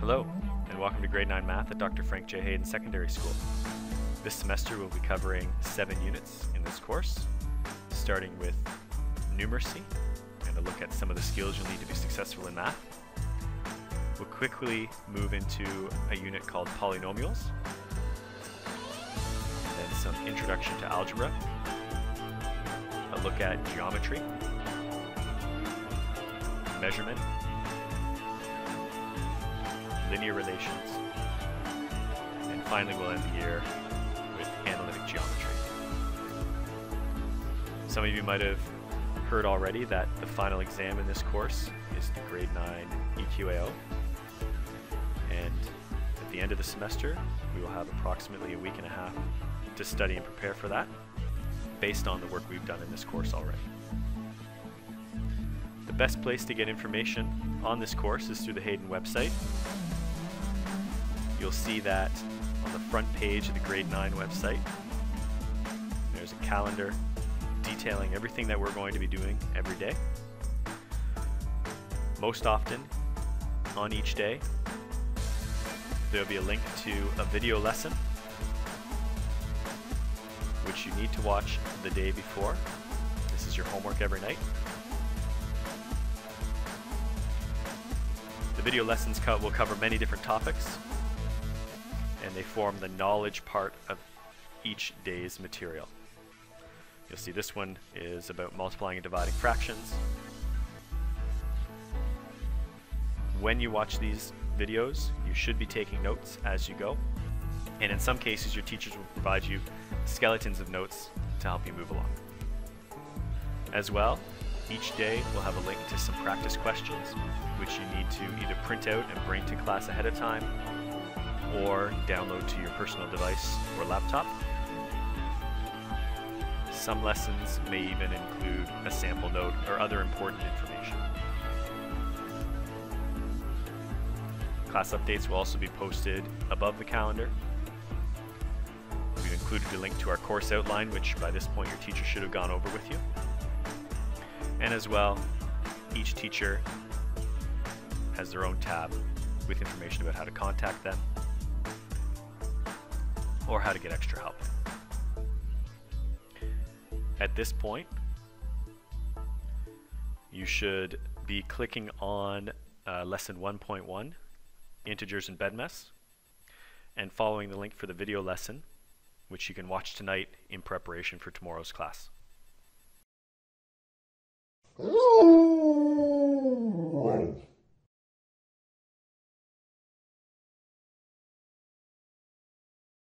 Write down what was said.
Hello, and welcome to Grade 9 Math at Dr. Frank J. Hayden Secondary School. This semester we'll be covering seven units in this course, starting with numeracy, and a look at some of the skills you'll need to be successful in math. We'll quickly move into a unit called polynomials, and then some introduction to algebra, a look at geometry, measurement, linear relations, and finally we'll end the year with analytic geometry. Some of you might have heard already that the final exam in this course is the grade 9 EQAO, and at the end of the semester we will have approximately a week and a half to study and prepare for that based on the work we've done in this course already. The best place to get information on this course is through the Hayden website, you'll see that on the front page of the grade 9 website. There's a calendar detailing everything that we're going to be doing every day. Most often on each day, there'll be a link to a video lesson which you need to watch the day before. This is your homework every night. The video lessons co will cover many different topics, and they form the knowledge part of each day's material. You'll see this one is about multiplying and dividing fractions. When you watch these videos, you should be taking notes as you go. And in some cases, your teachers will provide you skeletons of notes to help you move along. As well, each day we'll have a link to some practice questions, which you need to either print out and bring to class ahead of time, or download to your personal device or laptop. Some lessons may even include a sample note or other important information. Class updates will also be posted above the calendar. We've included a link to our course outline, which by this point your teacher should have gone over with you. And as well, each teacher has their own tab with information about how to contact them or how to get extra help. At this point, you should be clicking on uh, lesson 1.1, integers and BEDMAS, and following the link for the video lesson, which you can watch tonight in preparation for tomorrow's class.